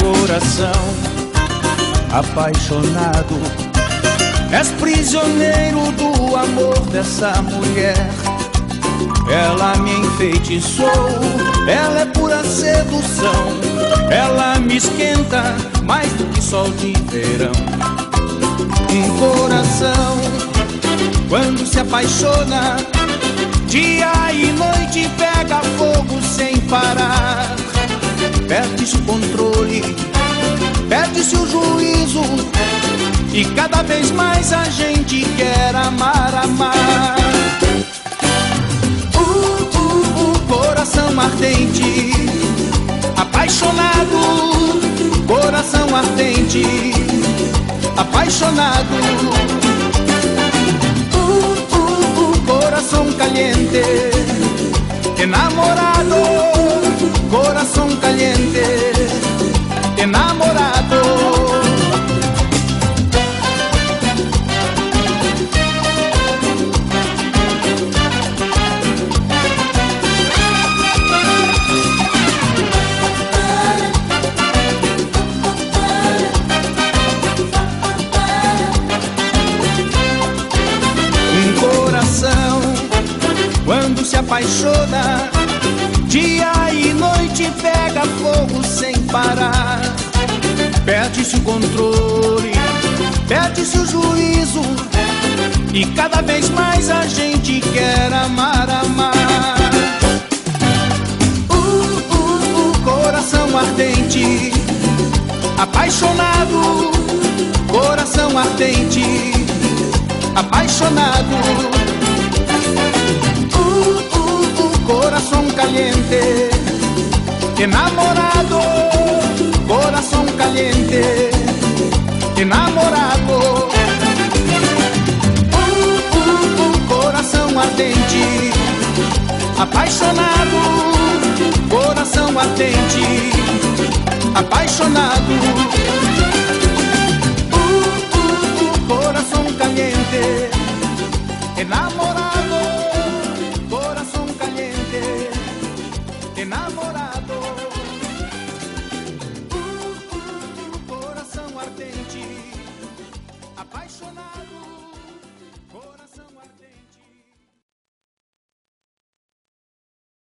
coração apaixonado. És prisioneiro do amor dessa mulher. Ela me enfeitiçou, ela é pura sedução. Ela me esquenta mais do que sol de verão. Um coração, quando se apaixona, dia e noite pega fogo sem parar. Perde-se o controle, perde-se o juízo. E cada vez mais a gente quer amar, amar. Uh, uh, uh, coração ardente, apaixonado, coração ardente, apaixonado. Uh, uh, uh, coração caliente, enamorado, coração caliente, enamorado. Um coração quando se apaixona, dia e noite pega fogo sem parar. Perde-se o controle, perde-se o juízo, e cada vez mais a gente quer amar, amar. Uh, uh, uh, coração ardente, apaixonado, coração ardente apaixonado. Uh, uh, uh, coração caliente, enamorado. Caliente, enamorado. Uh, uh, uh, coração ardente, apaixonado. Coração ardente, apaixonado.